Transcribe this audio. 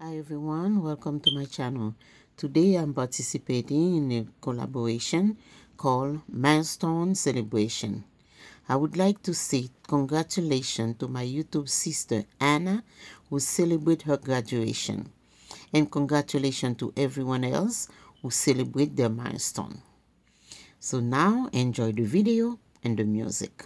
Hi everyone, welcome to my channel. Today I'm participating in a collaboration called Milestone Celebration. I would like to say congratulations to my YouTube sister Anna who celebrate her graduation and congratulations to everyone else who celebrate their milestone. So now enjoy the video and the music.